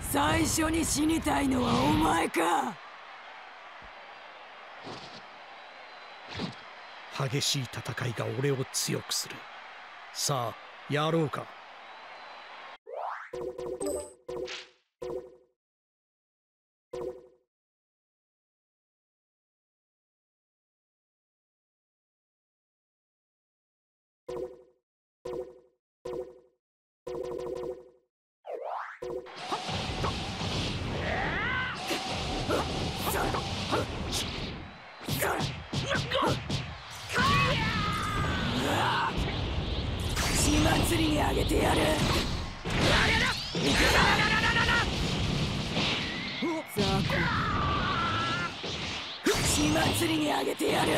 最初に死にたいのはお前か。激しい戦いが俺を強くする。さあやろうか。祭りにあげてやるザコ血祭りにあげてやる。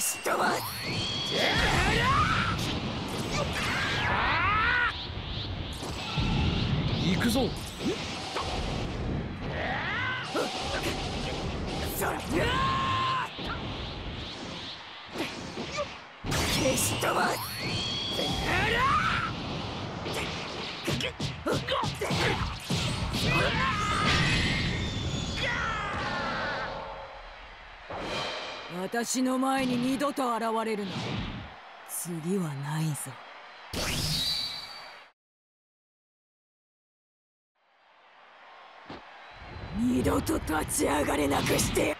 し飛ば行くぞ。消し飛ば私の前に二度と現れるな。次はないぞ。二度と立ち上がれなくして。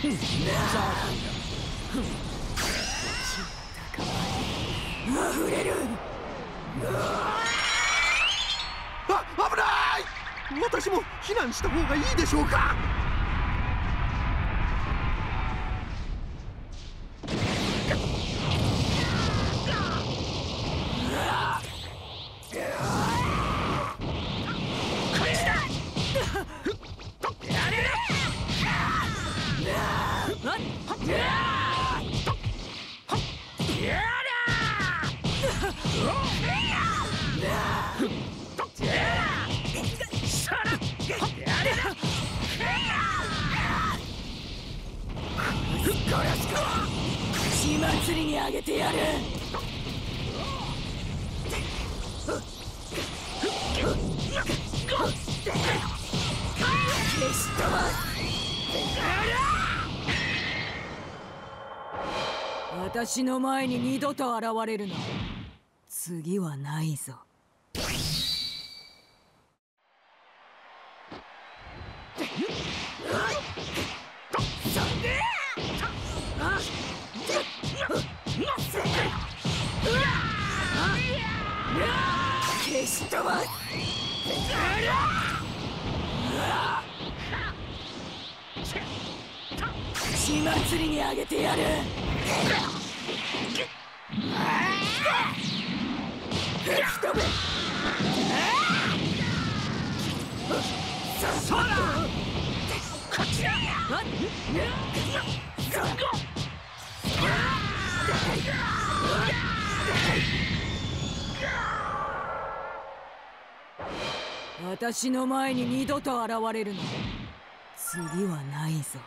溢れるあ危ない！私も避難した方がいいでしょうか？りにあげてやる。消し飛ば私の前に二度と現れるな。次はないぞ。消し飛ば血祭りにあげてやる吹き飛べそうだこっちだ私の前に二度と現れるの。次はないぞ。